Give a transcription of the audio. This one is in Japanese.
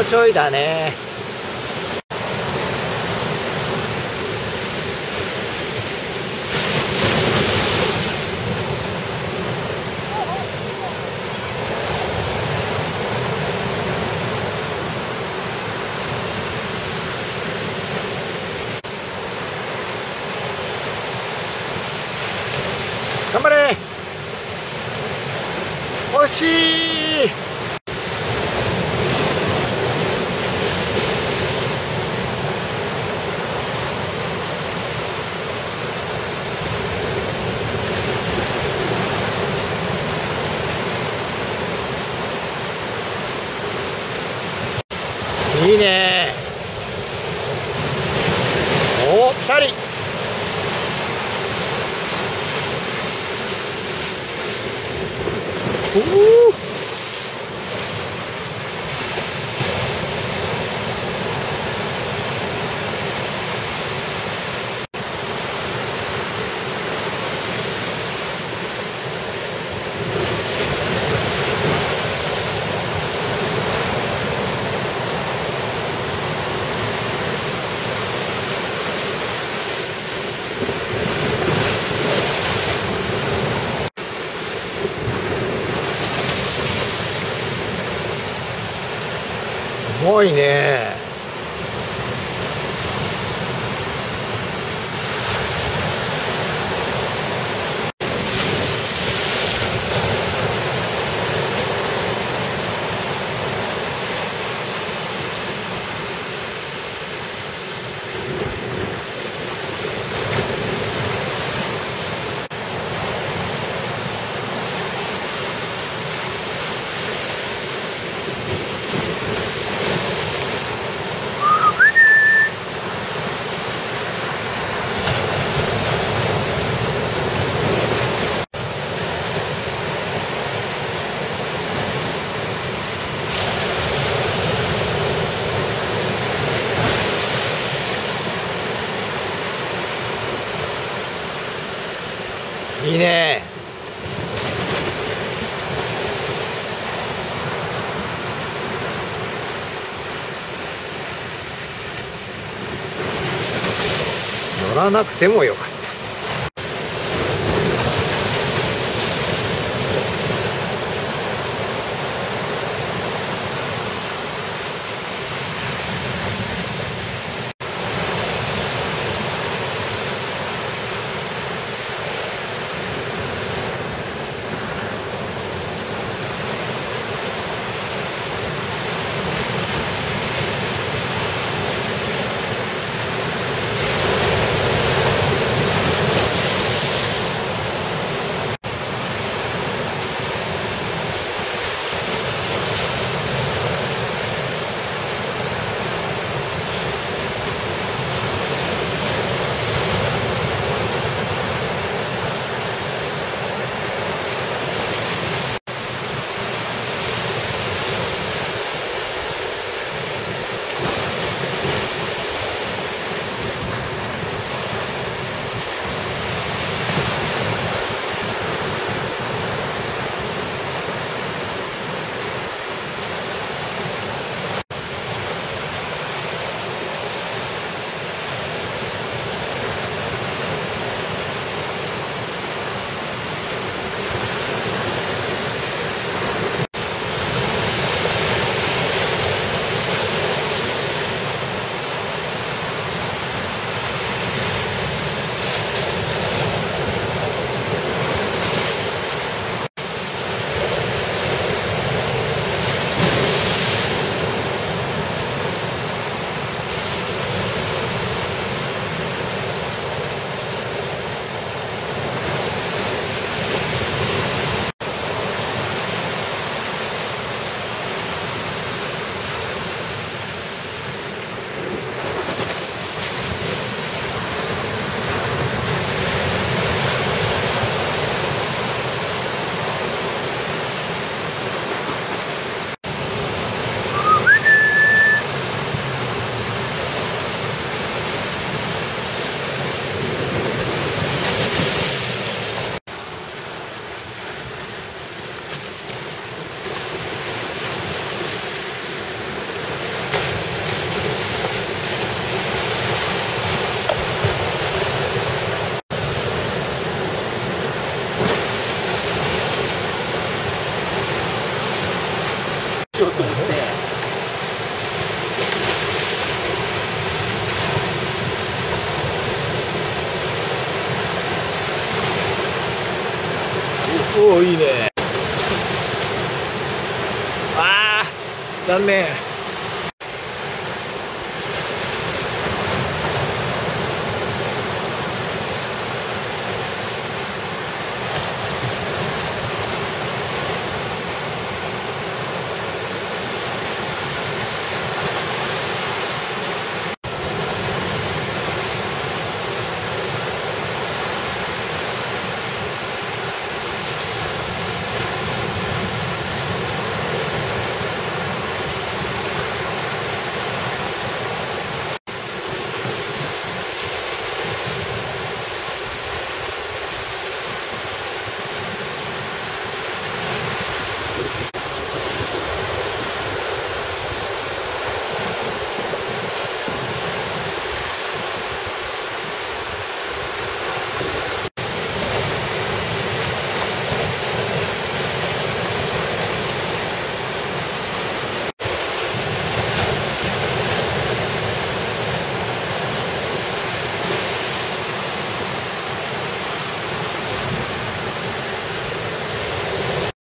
うちょいだね。頑張れ。惜しいいいねおピタリおごいね。いいね。乗らなくてもよかった。しようと思って。おおいいね。ああ残念。